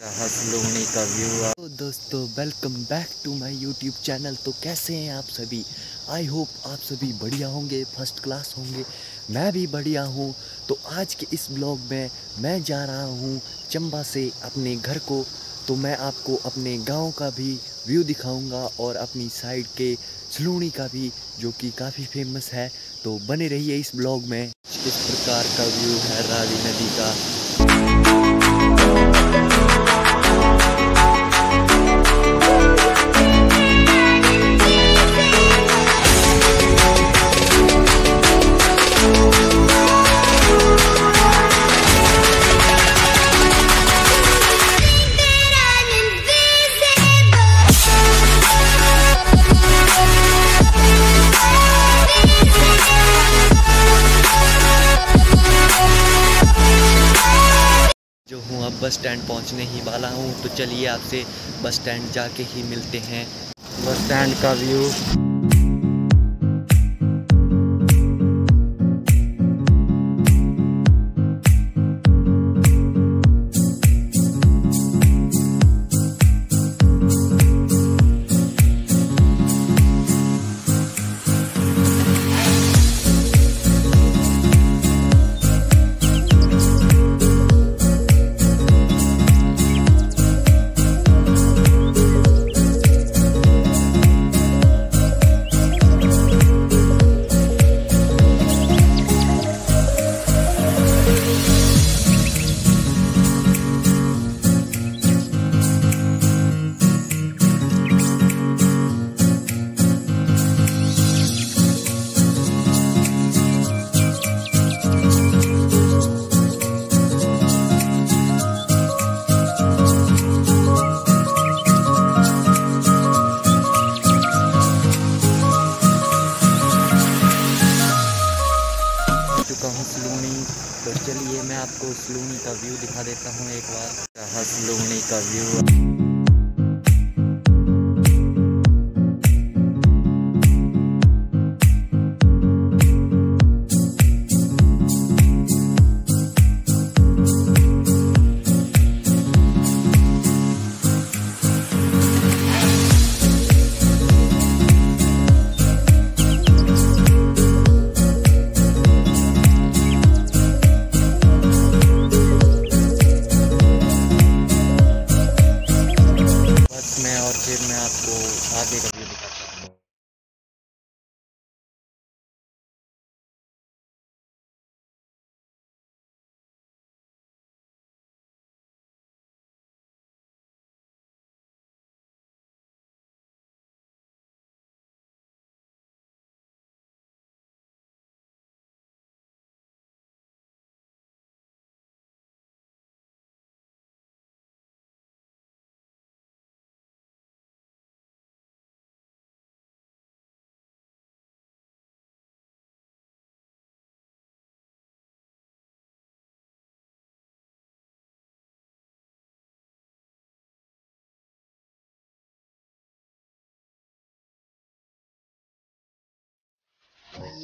हसलूनी का व्यू तो दोस्तों welcome back to my YouTube channel तो कैसे हैं आप सभी? आई होप आप सभी बढ़िया होंगे फ़र्स्ट क्लास होंगे। मैं भी बढ़िया हूँ। तो आज के इस ब्लॉग में मैं जा रहा हूँ चंबा से अपने घर को। तो मैं आपको अपने गाँव का भी व्यू दिखाऊँगा और अपनी साइड के सलूनी का भी, जो कि काफ़ी फ़ेमस है। तो बने रहिए इस ब्लॉग में। इस प्रकार का व्यू है रावी नदी का। बस स्टैंड पहुँचने ही वाला हूँ। तो चलिए आपसे बस स्टैंड जाके ही मिलते हैं। बस स्टैंड का व्यू। तो चलिए, मैं आपको सलूनी का व्यू दिखा देता हूँ एक बार। सलूनी का व्यू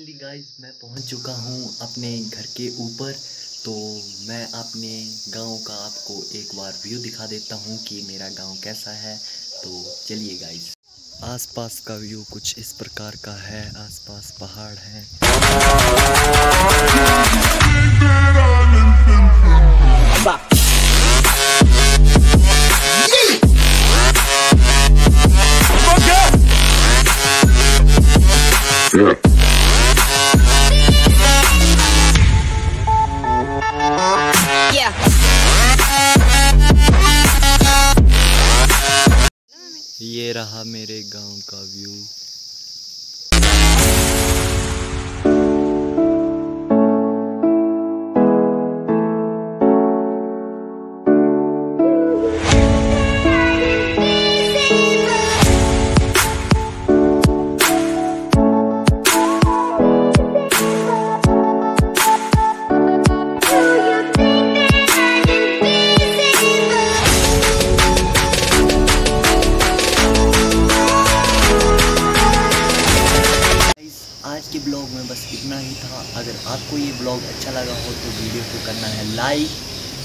फाइनली गाइस मैं पहुँच चुका हूँ अपने घर के ऊपर। तो मैं अपने गाँव का आपको एक बार व्यू दिखा देता हूँ कि मेरा गाँव कैसा है। तो चलिए गाइस आसपास का व्यू कुछ इस प्रकार का है। आसपास पहाड़ हैं। ये रहा मेरे गाँव का व्यू। आज के ब्लॉग में बस इतना ही था। अगर आपको ये ब्लॉग अच्छा लगा हो तो वीडियो को करना है लाइक,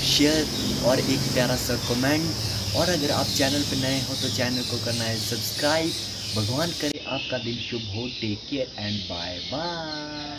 शेयर और एक प्यारा सा कमेंट। और अगर आप चैनल पर नए हो तो चैनल को करना है सब्सक्राइब। भगवान करे आपका दिन शुभ हो। Take care and bye bye